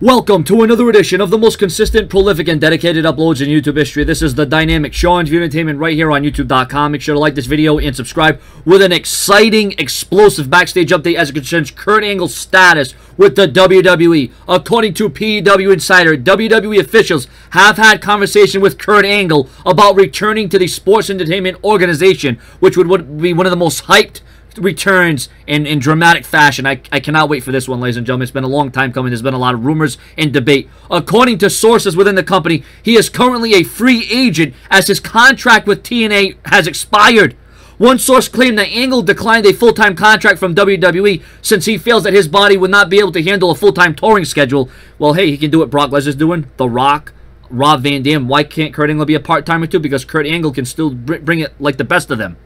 Welcome to another edition of the most consistent, prolific, and dedicated uploads in YouTube history. This is the Dynamic and View Entertainment right here on YouTube.com. Make sure to like this video and subscribe with an exciting, explosive backstage update as it concerns Kurt Angle's status with the WWE. According to PW Insider, WWE officials have had conversation with Kurt Angle about returning to the sports entertainment organization, which would be one of the most hyped returns in, in dramatic fashion. I, I cannot wait for this one, ladies and gentlemen. It's been a long time coming. There's been a lot of rumors and debate. According to sources within the company, he is currently a free agent as his contract with TNA has expired. One source claimed that Angle declined a full-time contract from WWE since he feels that his body would not be able to handle a full-time touring schedule. Well, hey, he can do what Brock Lesnar's doing, The Rock, Rob Van Dam. Why can't Kurt Angle be a part-timer too? Because Kurt Angle can still bring it like the best of them.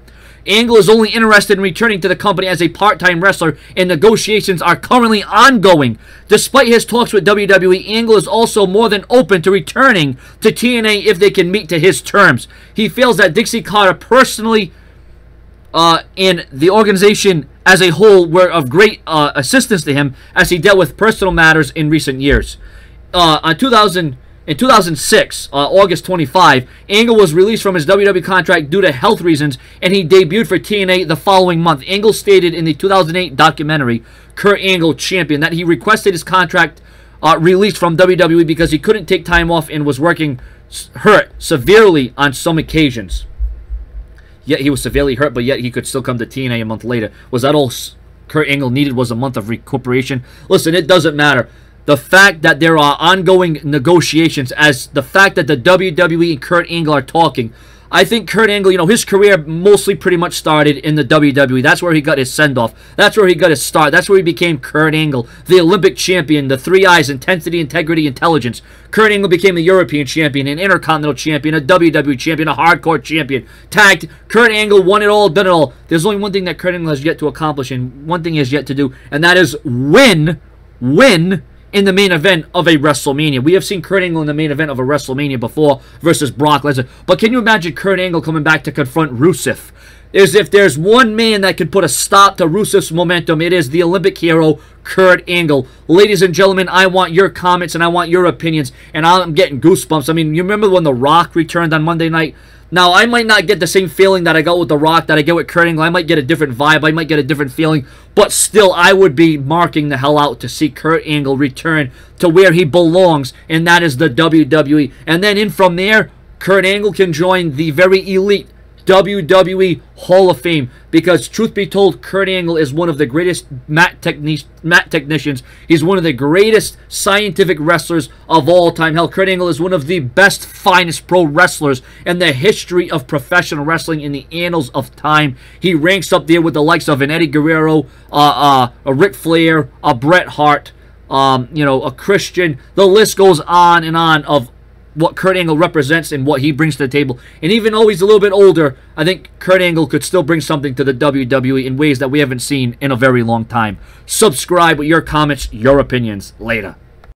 Angle is only interested in returning to the company as a part-time wrestler, and negotiations are currently ongoing. Despite his talks with WWE, Angle is also more than open to returning to TNA if they can meet to his terms. He feels that Dixie Carter personally uh, and the organization as a whole were of great uh, assistance to him as he dealt with personal matters in recent years. Uh, on 2000 in 2006, uh, August 25, Angle was released from his WWE contract due to health reasons, and he debuted for TNA the following month. Angle stated in the 2008 documentary, Kurt Angle Champion, that he requested his contract uh, released from WWE because he couldn't take time off and was working hurt severely on some occasions. Yet he was severely hurt, but yet he could still come to TNA a month later. Was that all Kurt Angle needed was a month of recuperation? Listen, it doesn't matter the fact that there are ongoing negotiations, as the fact that the WWE and Kurt Angle are talking. I think Kurt Angle, you know, his career mostly pretty much started in the WWE. That's where he got his send off. That's where he got his start. That's where he became Kurt Angle, the Olympic champion, the three eyes, intensity, integrity, intelligence. Kurt Angle became the European champion, an Intercontinental champion, a WWE champion, a hardcore champion. Tagged. Kurt Angle won it all, done it all. There's only one thing that Kurt Angle has yet to accomplish, and one thing he has yet to do, and that is win, win in the main event of a WrestleMania. We have seen Kurt Angle in the main event of a WrestleMania before versus Brock Lesnar. But can you imagine Kurt Angle coming back to confront Rusev? Is if there's one man that could put a stop to Rusev's momentum, it is the Olympic hero, Kurt Angle. Ladies and gentlemen, I want your comments and I want your opinions, and I'm getting goosebumps. I mean, you remember when The Rock returned on Monday night? Now, I might not get the same feeling that I got with The Rock, that I get with Kurt Angle. I might get a different vibe. I might get a different feeling. But still, I would be marking the hell out to see Kurt Angle return to where he belongs, and that is the WWE. And then in from there, Kurt Angle can join the very elite WWE Hall of Fame because, truth be told, Kurt Angle is one of the greatest mat, techni- mat technicians. He's one of the greatest scientific wrestlers of all time. Hell, Kurt Angle is one of the best, finest pro wrestlers in the history of professional wrestling in the annals of time. He ranks up there with the likes of an Eddie Guerrero, uh, uh, a Ric Flair, a Bret Hart, um, you know, a Christian. The list goes on and on of what Kurt Angle represents and what he brings to the table. And even though he's a little bit older, I think Kurt Angle could still bring something to the WWE in ways that we haven't seen in a very long time. Subscribe with your comments, your opinions. Later.